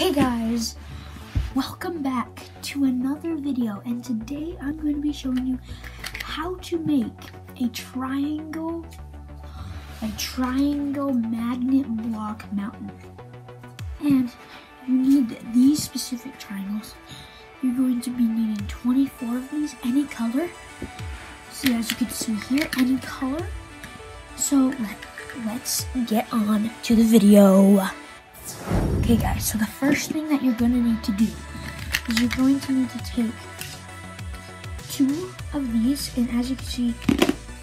Hey guys, welcome back to another video and today I'm going to be showing you how to make a triangle, a triangle magnet block mountain. And you need these specific triangles. You're going to be needing 24 of these, any color. So as you can see here, any color. So let, let's get on to the video. Okay guys, so the first thing that you're gonna need to do is you're going to need to take two of these, and as you can see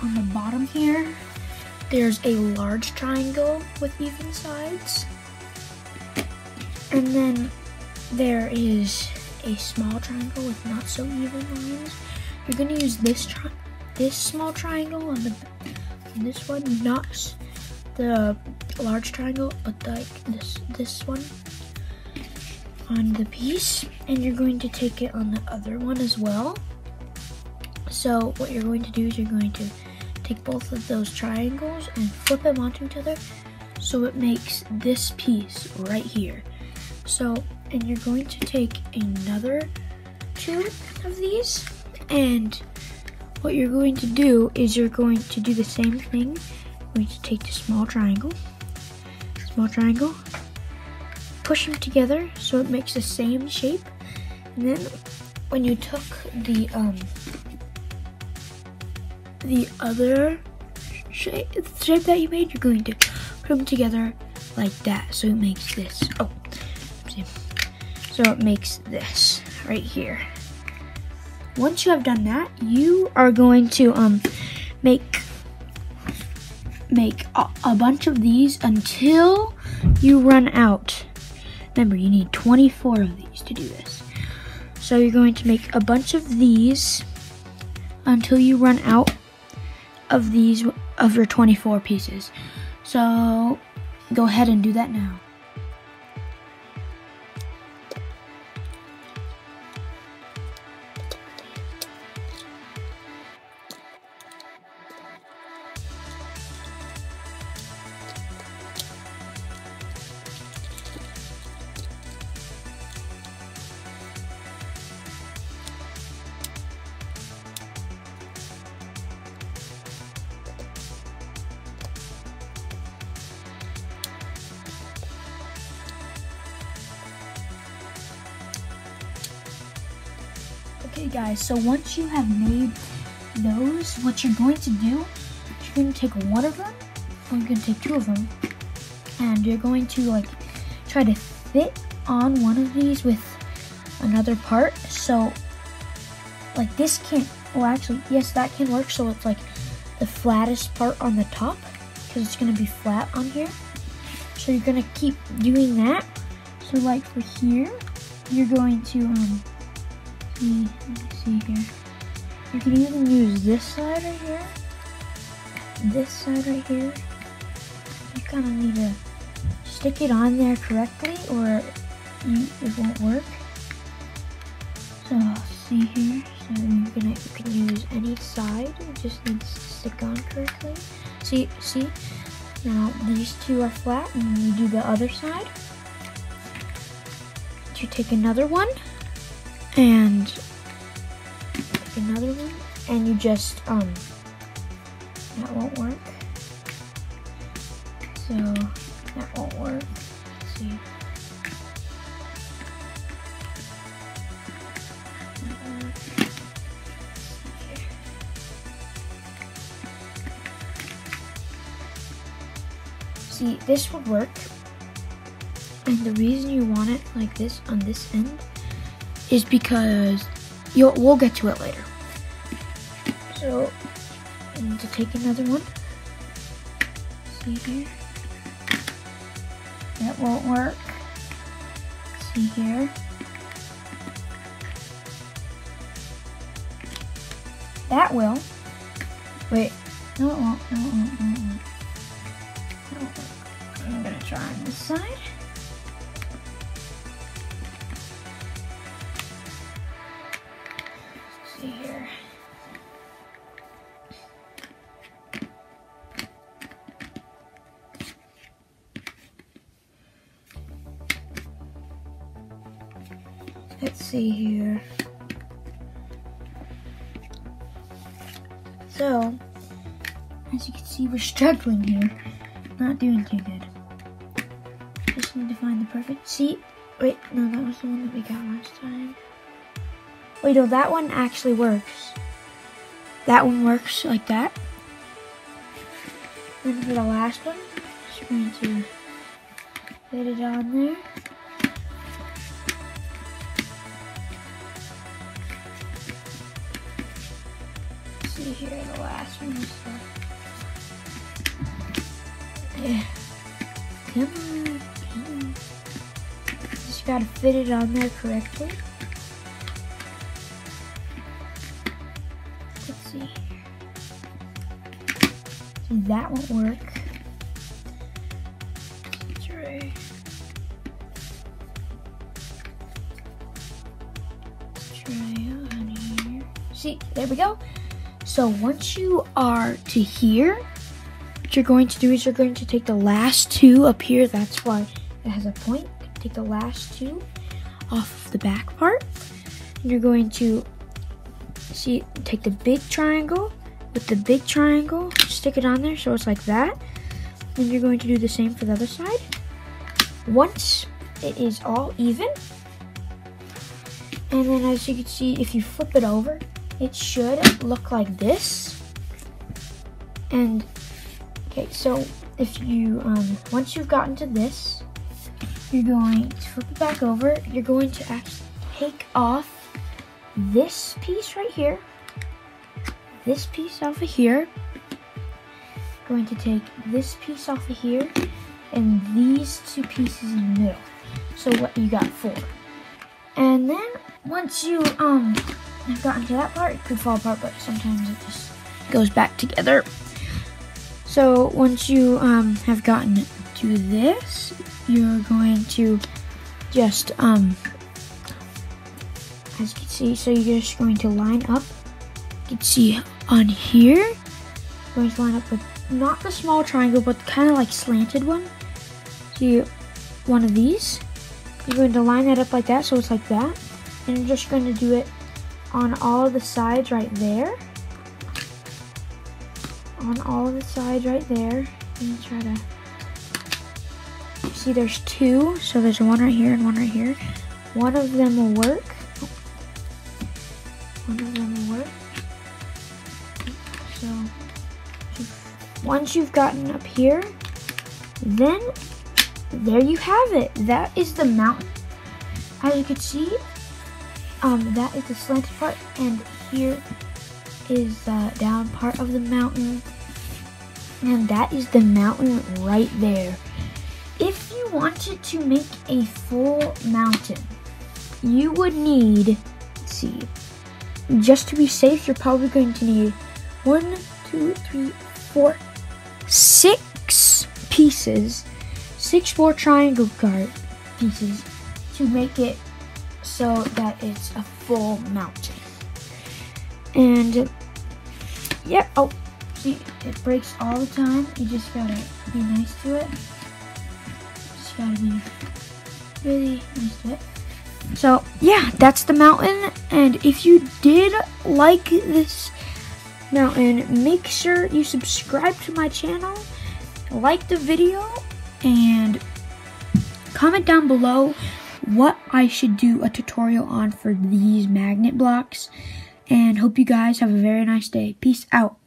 on the bottom here, there's a large triangle with even sides. And then there is a small triangle with not so even lines. You're gonna use this this small triangle on the on this one, not the large triangle, but like this this one on the piece, and you're going to take it on the other one as well. So what you're going to do is you're going to take both of those triangles and flip them onto each other so it makes this piece right here. So, and you're going to take another two of these and what you're going to do is you're going to do the same thing You're going to take the small triangle, small triangle, push them together so it makes the same shape. And then when you took the um, the other shape, shape that you made, you're going to put them together like that. So it makes this. Oh, see. So it makes this right here. Once you have done that, you are going to um, make make a, a bunch of these until you run out. Remember, you need 24 of these to do this. So you're going to make a bunch of these until you run out of these of your 24 pieces. So go ahead and do that now. Okay guys, so once you have made those, what you're going to do, you're going to take one of them, or you're going to take two of them, and you're going to like try to fit on one of these with another part. So like this can't, well actually, yes that can work, so it's like the flattest part on the top, because it's going to be flat on here. So you're going to keep doing that. So like for here, you're going to, um, Mm, me see here. You can even use this side right here, this side right here. You kind of need to stick it on there correctly or it won't work. So see here, so you're gonna you can use any side. It just needs to stick on correctly. See, see. Now these two are flat, and you do the other side. You take another one and another one? And you just um that won't work. So that won't work. Let's see. See, this would work. And the reason you want it like this on this end is because you'll, we'll get to it later. So, I need to take another one. See here. That won't work. See here. That will. Wait. No, it won't. No, it won't. No, it won't. I'm gonna try on this side. Let's see here. So, as you can see, we're struggling here. Not doing too good. Just need to find the perfect seat. Wait, no, that was the one that we got last time. Wait, no, that one actually works. That one works like that. Then for the last one, just going to put it on there. Come on, come on. Just gotta fit it on there correctly. Let's see. That won't work. Try. Try on here. See, there we go. So once you are to here, what you're going to do is you're going to take the last two up here. That's why it has a point. Take the last two off of the back part. And you're going to see take the big triangle with the big triangle, stick it on there so it's like that. And you're going to do the same for the other side. Once it is all even, and then as you can see, if you flip it over, it should look like this. And, okay, so if you, um, once you've gotten to this, you're going to flip it back over. You're going to actually take off this piece right here, this piece off of here, going to take this piece off of here, and these two pieces in the middle. So what you got four. And then once you um have gotten to that part, it could fall apart, but sometimes it just goes back together. So once you um, have gotten to this, you're going to just, um, as you can see, so you're just going to line up. You can see on here, going to line up with not the small triangle, but kind of like slanted one. You, one of these, you're going to line that up like that, so it's like that. And you're just going to do it on all the sides right there. On all the sides right there. Try to see there's two. So there's one right here and one right here. One of them will work. One of them will work. So once you've gotten up here, then there you have it. That is the mountain. As you can see, um, that is the slanted part, and here is the down part of the mountain. And that is the mountain right there. If you wanted to make a full mountain, you would need, see, just to be safe, you're probably going to need one, two, three, four, six pieces, six more triangle card pieces to make it so that it's a full mountain. And yeah, oh, see, it breaks all the time. You just gotta be nice to it. Just gotta be really nice to it. So yeah, that's the mountain. And if you did like this mountain, make sure you subscribe to my channel, like the video, and comment down below what I should do a tutorial on for these magnet blocks. And hope you guys have a very nice day. Peace out.